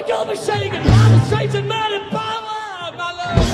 like you'll be saying in conversations, man, in power, my love.